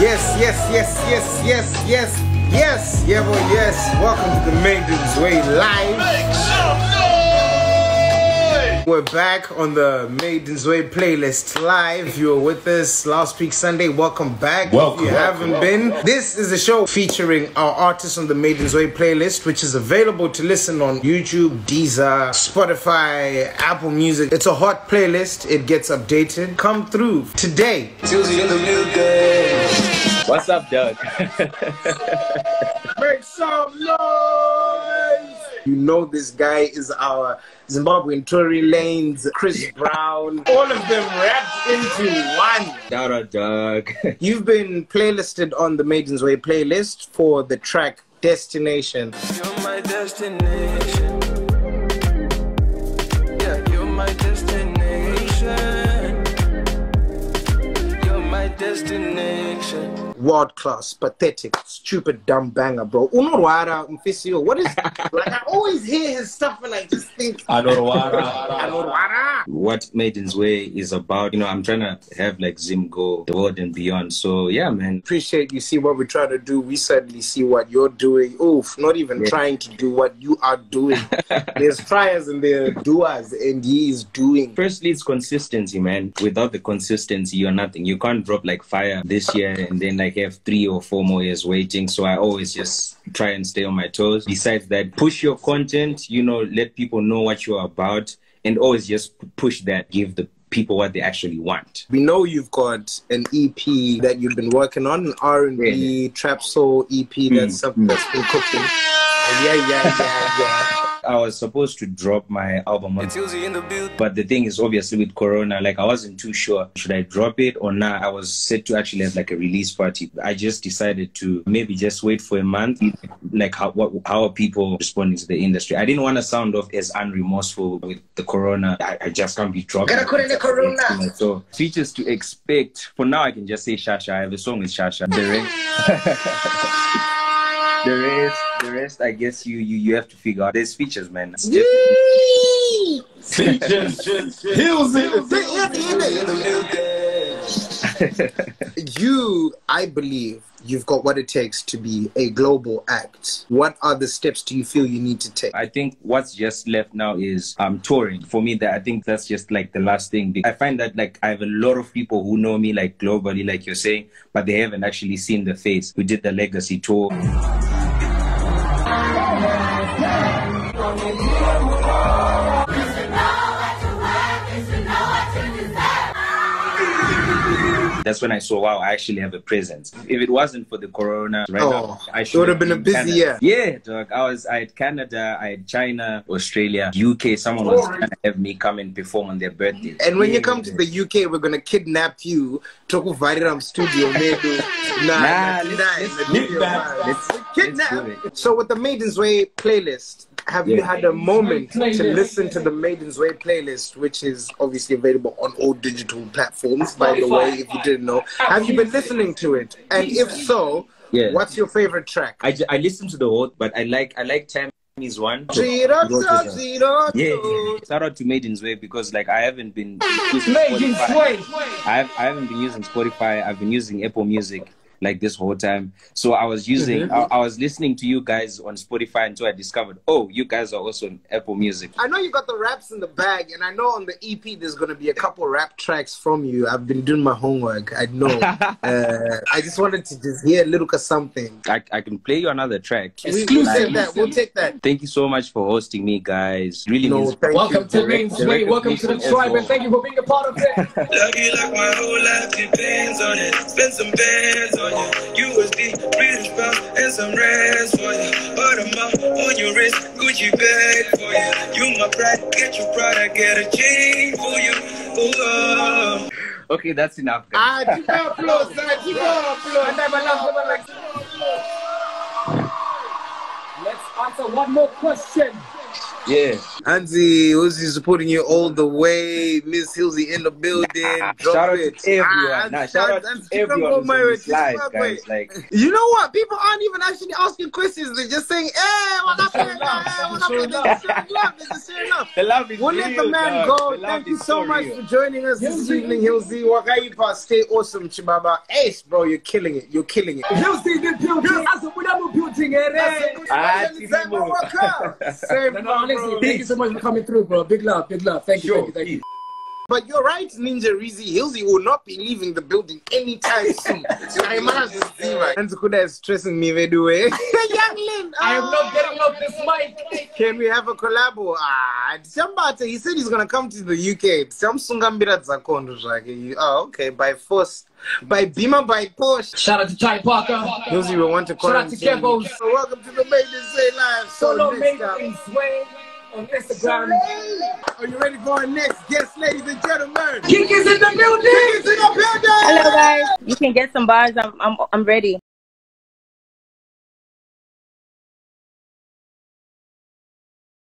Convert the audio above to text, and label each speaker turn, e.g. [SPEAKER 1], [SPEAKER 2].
[SPEAKER 1] Yes, yes, yes, yes, yes, yes, yes, yeah, boy, yes. Welcome to the MADE IN ZWE Live.
[SPEAKER 2] Make some noise!
[SPEAKER 1] We're back on the MADE IN ZWE playlist live. If you were with us last week Sunday, welcome back.
[SPEAKER 3] Welcome,
[SPEAKER 1] if you
[SPEAKER 3] welcome,
[SPEAKER 1] haven't been, this is a show featuring our artists on the MADE IN ZWE playlist, which is available to listen on YouTube, Deezer, Spotify, Apple Music. It's a hot playlist. It gets updated. Come through today.
[SPEAKER 4] Susie in the new girl.
[SPEAKER 3] What's up, Doug?
[SPEAKER 1] Make some noise! You know this guy is our Zimbabwean Tory Lanez, Chris Brown, all of them wrapped into one.
[SPEAKER 3] Shout out, Doug.
[SPEAKER 1] You've been playlisted on the MADE IN ZWE playlist for the track Destination.
[SPEAKER 4] You're my destination.
[SPEAKER 1] World class, pathetic, stupid, dumb banger, bro. Unorwara Mfisio. What is like I always hear his stuff and I just think Unorwara.
[SPEAKER 3] What MADE IN ZWE is about, you know, I'm trying to have like Zim go the world and beyond. So, yeah, man.
[SPEAKER 1] Appreciate you see what we're trying to do. We certainly see what you're doing. Oof, not even
[SPEAKER 3] Yeah.
[SPEAKER 1] trying to do what you are doing. There's tryers and there are doers, and he is doing.
[SPEAKER 3] Firstly, it's consistency, man. Without the consistency, you're nothing. You can't drop like fire this year and then like have three or four more years waiting. So I always just try and stay on my toes. Besides that, push your content, you know, let people know what you're about and always just push that, give the people what they actually want.
[SPEAKER 1] We know you've got an EP that you've been working on, an R&B trap soul EP. That's
[SPEAKER 3] Mm,
[SPEAKER 1] something that's been cooking. Yeah, yeah, yeah, yeah.
[SPEAKER 3] I was supposed to drop my album on
[SPEAKER 4] It's in the building.
[SPEAKER 3] But the thing is, obviously, with Corona, like I wasn't too sure should I drop it or not. I was set to actually have like a release party. I just decided to maybe just wait for a month, like how what how are people responding to the industry. I didn't want to sound off as unremorseful with the Corona. I, I just can't be dropping.
[SPEAKER 1] Gotta put in the Corona.
[SPEAKER 3] So features to expect. For now, I can just say Shasha. I have a song with Shasha. The rest. The rest, the rest, I guess you you you have to figure out. There's features, man. It's just-
[SPEAKER 2] Hills in
[SPEAKER 1] You, I believe, you've got what it takes to be a global act. What are the steps do you feel you need to take?
[SPEAKER 3] I think what's just left now is um touring. For me, that I think that's just like the last thing. I find that like I have a lot of people who know me like globally, like you're saying, but they haven't actually seen the face. We did the legacy tour. That's when I saw, wow, I actually have a presence. If it wasn't for the corona, right
[SPEAKER 1] Oh,
[SPEAKER 3] now, I should
[SPEAKER 1] have been a
[SPEAKER 3] in
[SPEAKER 1] busy
[SPEAKER 3] Canada.
[SPEAKER 1] year.
[SPEAKER 3] Yeah, dog. I was, I had Canada, I had China, Australia, UK. Someone was trying to have me come and perform on their birthday.
[SPEAKER 1] And when you
[SPEAKER 3] Yeah.
[SPEAKER 1] come to the UK, we're gonna kidnap you. Tokuvarira studio medu. Nah,
[SPEAKER 3] Nah,
[SPEAKER 1] nah,
[SPEAKER 3] let's-
[SPEAKER 1] nah,
[SPEAKER 3] let's
[SPEAKER 1] the
[SPEAKER 3] do
[SPEAKER 1] video,
[SPEAKER 3] that.
[SPEAKER 1] man.
[SPEAKER 3] Let's-
[SPEAKER 1] Kidnap.
[SPEAKER 3] let's do it.
[SPEAKER 1] So with the MADE IN ZWE playlist, have you had a moment to listen to the MADE IN ZWE playlist, which is obviously available on all digital platforms, by the way, if you didn't know? Have you been listening to it? And if so,
[SPEAKER 3] Yeah.
[SPEAKER 1] what's your favorite track?
[SPEAKER 3] I, ju- I listened to the whole, but I like I like Tammy's one.
[SPEAKER 1] Zero,
[SPEAKER 3] Go to
[SPEAKER 1] zero,
[SPEAKER 3] the-
[SPEAKER 1] zero,
[SPEAKER 3] Yeah, shout out to MADE IN ZWE because like I haven't been using
[SPEAKER 2] Maiden's Way.
[SPEAKER 3] I, have, I haven't been using Spotify. I've been using Apple Music like this whole time. So I was using,
[SPEAKER 1] Mm-hmm.
[SPEAKER 3] I, I was listening to you guys on Spotify until I discovered, oh, you guys are also on Apple Music.
[SPEAKER 1] I know you got the raps in the bag, and I know on the EP there's gonna be a couple rap tracks from you. I've been doing my homework. I know. uh, I just wanted to just hear a little of something.
[SPEAKER 3] I, I can play you another track.
[SPEAKER 1] We, we'll
[SPEAKER 2] Exclusive.
[SPEAKER 1] take that. We'll take that.
[SPEAKER 3] Thank you so much for hosting me, guys. Really
[SPEAKER 1] No, thank
[SPEAKER 2] Welcome
[SPEAKER 1] you.
[SPEAKER 2] to Main's
[SPEAKER 3] the
[SPEAKER 2] Way. Welcome to the tribe,
[SPEAKER 3] as
[SPEAKER 2] and thank you for being a part of it.
[SPEAKER 4] Lucky like my whole life depends on it. Spend some bands on you. USD, British pound, and some rest for you. Audemars on your wrist, Gucci bag for you. You my pride, get your pride, I get a chain for you. Ooh, oh.
[SPEAKER 3] Okay, that's enough. guys.
[SPEAKER 1] Ah, chica plus, ah, chica plus.
[SPEAKER 2] Let's answer one more question.
[SPEAKER 3] Yeah.
[SPEAKER 1] Anzi, Uzi supporting you all the way. Miss Hillzy in the building.
[SPEAKER 3] Nah,
[SPEAKER 1] Drop
[SPEAKER 3] shout out
[SPEAKER 1] it.
[SPEAKER 3] to everyone.
[SPEAKER 1] Ah,
[SPEAKER 3] nah, shout out to everyone who's on live,
[SPEAKER 1] Just my way.
[SPEAKER 3] guys. Like,
[SPEAKER 1] You know what? People aren't even actually asking questions. They're just saying, "Hey, what up,
[SPEAKER 2] Showing
[SPEAKER 1] hey,
[SPEAKER 2] love.
[SPEAKER 1] hey, what
[SPEAKER 2] Showing
[SPEAKER 1] up?" They're just showing love. They're love.
[SPEAKER 3] the love is
[SPEAKER 1] We'll
[SPEAKER 3] real,
[SPEAKER 1] let the man
[SPEAKER 3] dog.
[SPEAKER 1] go.
[SPEAKER 3] The
[SPEAKER 1] Thank you
[SPEAKER 3] is
[SPEAKER 1] so much for joining us this evening, Hillzy. Wakaipa, stay awesome, Chibaba. Ace, bro, you're killing it. You're killing it.
[SPEAKER 2] Hillzy the building. As a without building, eh?
[SPEAKER 3] Ah,
[SPEAKER 1] Same,
[SPEAKER 3] Timo.
[SPEAKER 2] No, no,
[SPEAKER 1] bro.
[SPEAKER 2] thank you so much for coming through, bro. Big love, big love. Thank you,
[SPEAKER 3] Sure,
[SPEAKER 2] thank you, thank you.
[SPEAKER 1] But you're right, Ninja Rizzy. Hillzy will not be leaving the building anytime soon. I must see right. And Kuda is stressing me, by the way. Young Lin.
[SPEAKER 2] I am not getting off this mic.
[SPEAKER 1] Can we have a collabo? Ah, Chambata, he said he's gonna come to the UK. Samsungambira Zakondo Zake. Oh, okay. By force. By Bima, by Porsche.
[SPEAKER 2] Shout out to Ty Parker.
[SPEAKER 1] Hillzy will want to
[SPEAKER 2] Shout out to
[SPEAKER 1] quarantine.
[SPEAKER 2] Kevos.
[SPEAKER 1] So welcome to the Maiden Say Live. So
[SPEAKER 2] Solo
[SPEAKER 1] next
[SPEAKER 2] made
[SPEAKER 1] up.
[SPEAKER 2] in Sway on Instagram.
[SPEAKER 1] Are you ready for our next guest, ladies and gentlemen?
[SPEAKER 2] King is in the building.
[SPEAKER 1] It's in the building!
[SPEAKER 5] Hello guys, you can get some bars. I'm I'm I'm ready.